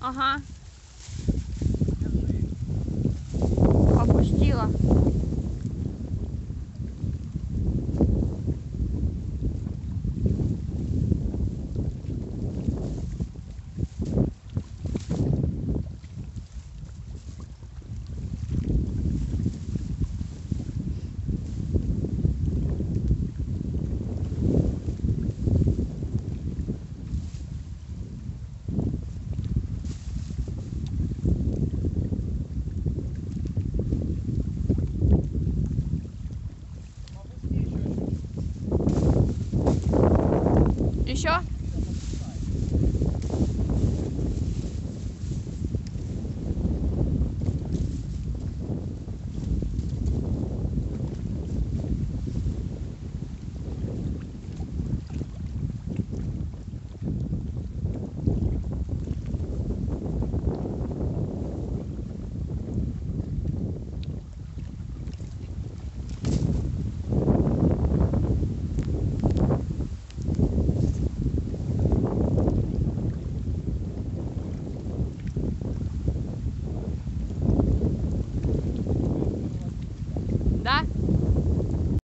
Ага. Опустила. еще?